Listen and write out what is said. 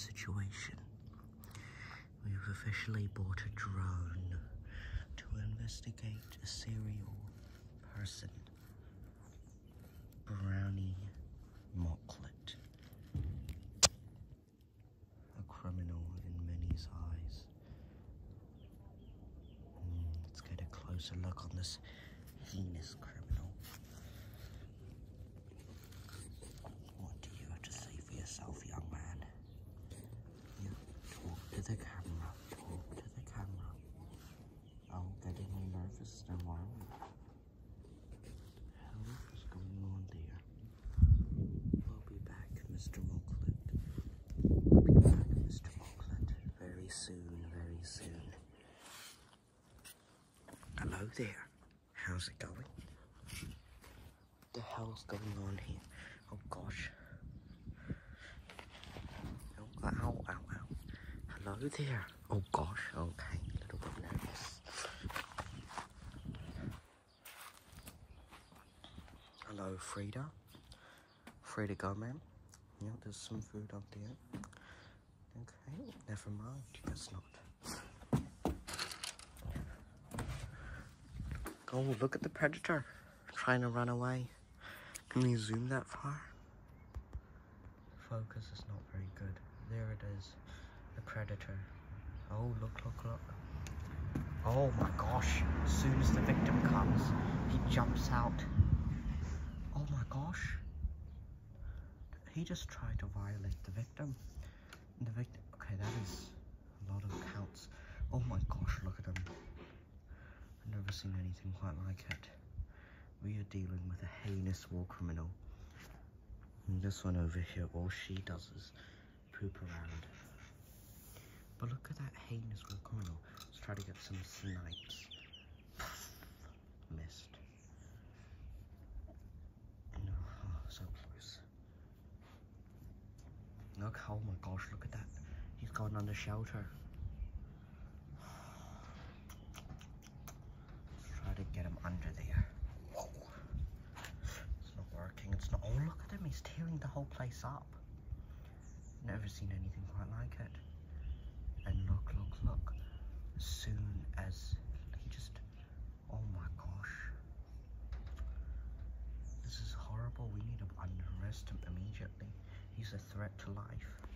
situation. We've officially bought a drone to investigate a serial person. Brownie Mocklet. A criminal in many's eyes. Mm, let's get a closer look on this heinous criminal. What do you have to say for yourself, young man? You talk to the camera. Talk to the camera. Oh, getting all nervous now, are we? Hell is going on there? We'll be back, Mr. Mocklet. We'll be back, Mr. Mocklet. Very soon. Hello there. How's it going? What the hell's going on here? Oh gosh. Oh, ow, ow, ow. Hello there. Oh gosh, okay. A little bit nervous. Hello, Frida. Frida go, ma'am. Yeah, there's some food up there. Okay, never mind. Guess not. Oh, look at the predator trying to run away. Can we zoom that far? Focus is not very good. There it is. The predator. Oh, look, look, look. Oh my gosh. As soon as the victim comes, he jumps out. Oh my gosh. He just tried to violate the victim. The victim. Okay, that is Oh my gosh, look at him. I've never seen anything quite like it. We are dealing with a heinous war criminal. And this one over here, all she does is poop around. But look at that heinous war criminal. Let's try to get some snipes. Missed. No, oh, so close. Look, oh my gosh, look at that. He's gone under shelter. Let's try to get him under there. It's not working. It's not. Oh, He's tearing the whole place up. Never seen anything quite like it. And look, look, look. As soon as he just. Oh my gosh. This is horrible. We need to arrest him immediately. He's a threat to life.